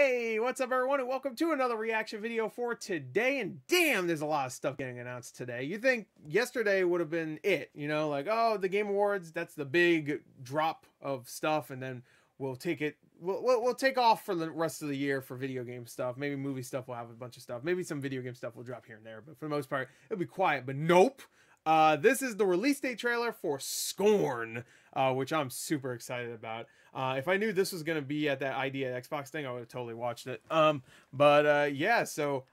Hey, what's up everyone and welcome to another reaction video for today and damn there's a lot of stuff getting announced today. You think yesterday would have been it, you know, like oh the Game Awards, that's the big drop of stuff and then we'll take it we'll, we'll, we'll take off for the rest of the year for video game stuff. Maybe movie stuff will have a bunch of stuff. Maybe some video game stuff will drop here and there, but for the most part it'll be quiet. But nope. Uh, this is the release date trailer for Scorn, uh, which I'm super excited about. Uh, if I knew this was going to be at that Idea Xbox thing, I would have totally watched it. Um, but uh, yeah, so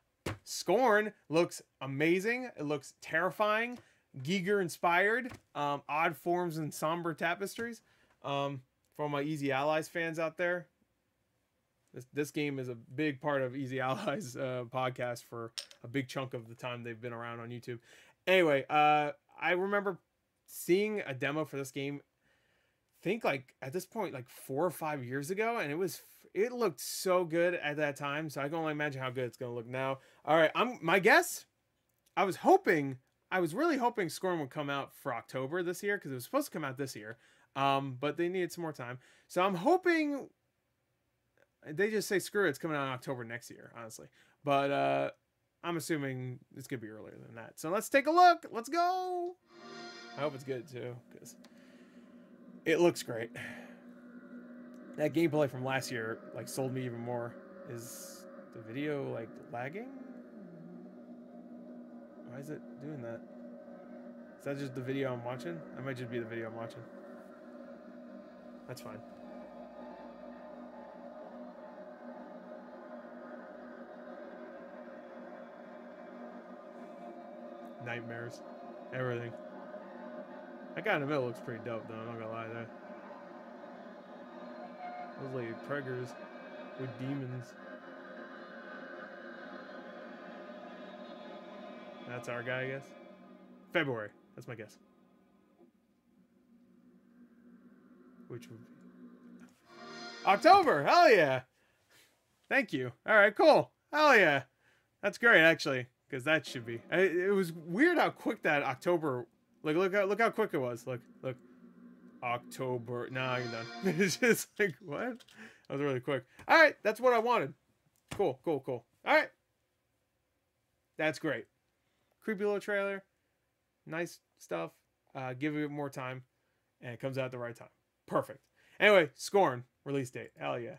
Scorn looks amazing. It looks terrifying, Giger inspired, um, odd forms and somber tapestries. Um, for my Easy Allies fans out there, this, this game is a big part of Easy Allies uh, podcast for a big chunk of the time they've been around on YouTube. Anyway, uh, I remember seeing a demo for this game. think like at this point, like four or five years ago, and it was it looked so good at that time. So I can only imagine how good it's gonna look now. All right, I'm my guess. I was hoping, I was really hoping Scorn would come out for October this year because it was supposed to come out this year, um, but they needed some more time. So I'm hoping they just say screw it, it's coming out in October next year, honestly. But uh, I'm assuming it's gonna be earlier than that. So let's take a look. Let's go. I hope it's good too, because it looks great. That gameplay from last year like sold me even more. Is the video like lagging? Why is it doing that? Is that just the video I'm watching? That might just be the video I'm watching. That's fine. Nightmares, everything. That guy in the middle looks pretty dope, though. I'm not gonna lie there. Those like preggers with demons. That's our guy, I guess. February. That's my guess. Which would be October. Hell yeah. Thank you. All right, cool. Hell yeah. That's great, actually because that should be. It was weird how quick that October. Like look how look how quick it was. Look look. October. Nah, you're done. it's just like what? That was really quick. All right, that's what I wanted. Cool, cool, cool. All right, that's great. Creepy little trailer. Nice stuff. Uh, give it more time, and it comes out at the right time. Perfect. Anyway, Scorn release date. Hell yeah.